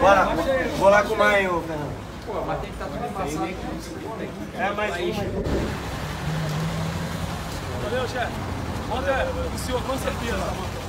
Bora, vou lá com o Maio, Fernando. Mas tem que estar tudo passado. É mais um. Valeu, chefe. Ontem, o senhor com certeza.